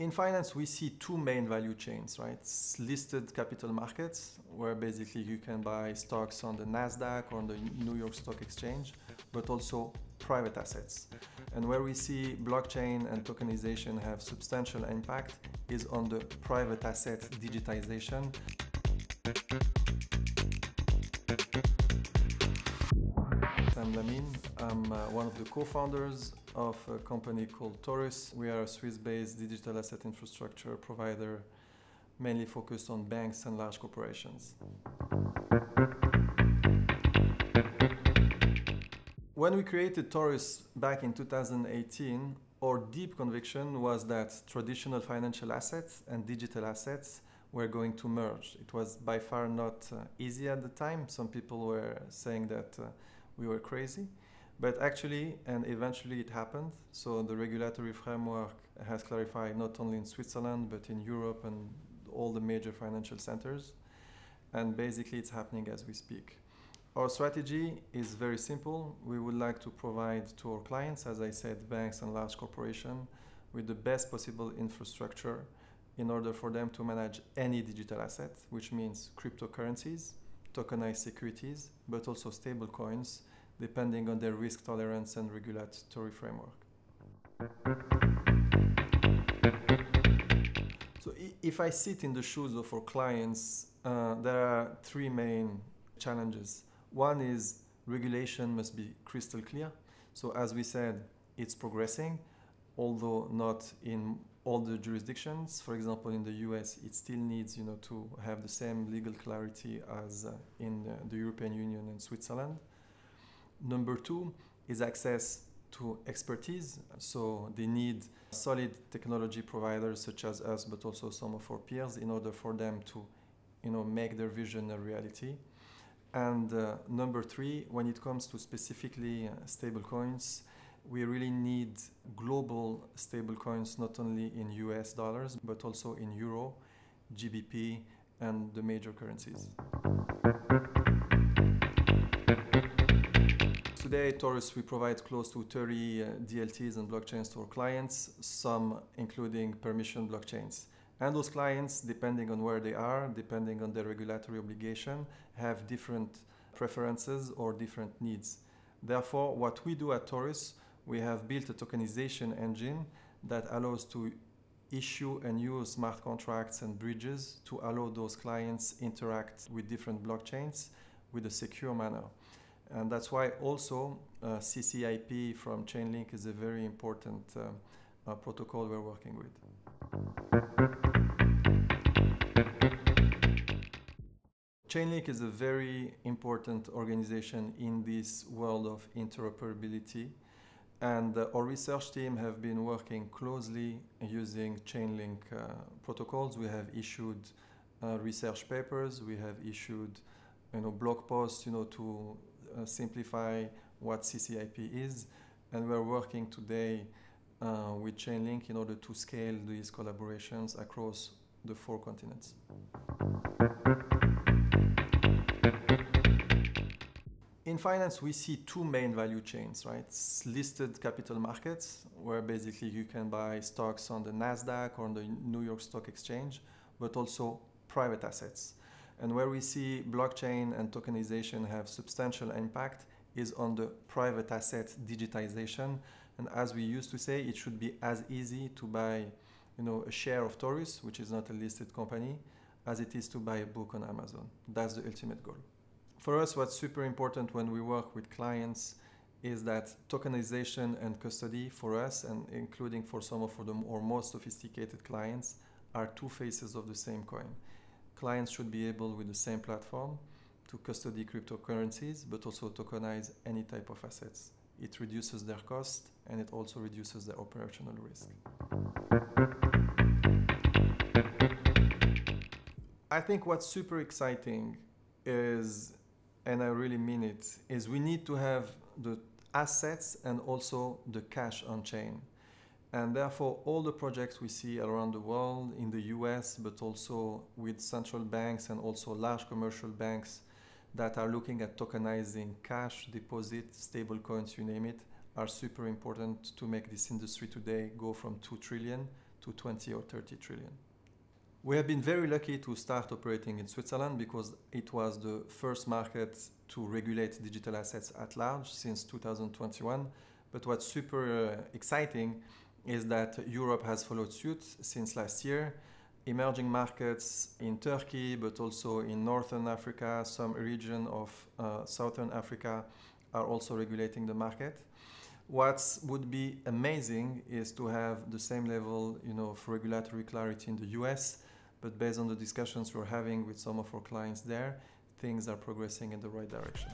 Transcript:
In finance, we see two main value chains, right? It's listed capital markets, where basically you can buy stocks on the NASDAQ or on the New York Stock Exchange, but also private assets. And where we see blockchain and tokenization have substantial impact is on the private asset digitization. I'm Lamine. I'm uh, one of the co-founders of a company called Taurus. We are a Swiss-based digital asset infrastructure provider mainly focused on banks and large corporations. When we created Taurus back in 2018, our deep conviction was that traditional financial assets and digital assets were going to merge. It was by far not uh, easy at the time. Some people were saying that uh, we were crazy. But actually, and eventually it happened. So the regulatory framework has clarified not only in Switzerland, but in Europe and all the major financial centers. And basically, it's happening as we speak. Our strategy is very simple. We would like to provide to our clients, as I said, banks and large corporations, with the best possible infrastructure in order for them to manage any digital asset, which means cryptocurrencies, tokenized securities, but also stable coins, depending on their risk tolerance and regulatory framework. So if I sit in the shoes of our clients, uh, there are three main challenges. One is regulation must be crystal clear. So as we said, it's progressing, although not in all the jurisdictions. For example, in the US, it still needs you know, to have the same legal clarity as uh, in uh, the European Union and Switzerland. Number two is access to expertise. So they need solid technology providers such as us, but also some of our peers in order for them to you know, make their vision a reality. And uh, number three, when it comes to specifically uh, stable coins, we really need global stable coins, not only in US dollars, but also in euro, GBP, and the major currencies. Today at Taurus, we provide close to 30 uh, DLTs and blockchains to our clients, some including permission blockchains. And those clients, depending on where they are, depending on their regulatory obligation, have different preferences or different needs. Therefore, what we do at Taurus, we have built a tokenization engine that allows to issue and use smart contracts and bridges to allow those clients interact with different blockchains with a secure manner. And that's why also uh, CCIP from Chainlink is a very important um, uh, protocol we're working with. Chainlink is a very important organization in this world of interoperability. And uh, our research team have been working closely using Chainlink uh, protocols. We have issued uh, research papers, we have issued you know, blog posts you know, to uh, simplify what CCIP is. And we're working today uh, with Chainlink in order to scale these collaborations across the four continents. In finance, we see two main value chains, right? It's listed capital markets, where basically you can buy stocks on the NASDAQ or on the New York Stock Exchange, but also private assets. And where we see blockchain and tokenization have substantial impact is on the private asset digitization. And as we used to say, it should be as easy to buy you know, a share of Taurus, which is not a listed company, as it is to buy a book on Amazon. That's the ultimate goal for us, what's super important when we work with clients is that tokenization and custody for us, and including for some of the or most sophisticated clients, are two faces of the same coin. Clients should be able, with the same platform, to custody cryptocurrencies, but also tokenize any type of assets. It reduces their cost and it also reduces their operational risk. I think what's super exciting is and I really mean it, is we need to have the assets and also the cash on chain. And therefore, all the projects we see around the world, in the US, but also with central banks and also large commercial banks that are looking at tokenizing cash, deposit, stable coins, you name it, are super important to make this industry today go from 2 trillion to 20 or 30 trillion. We have been very lucky to start operating in Switzerland because it was the first market to regulate digital assets at large since 2021. But what's super uh, exciting is that Europe has followed suit since last year. Emerging markets in Turkey, but also in Northern Africa, some region of uh, Southern Africa are also regulating the market. What would be amazing is to have the same level, you know, of regulatory clarity in the US, but based on the discussions we're having with some of our clients there, things are progressing in the right direction.